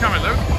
coming, Luke.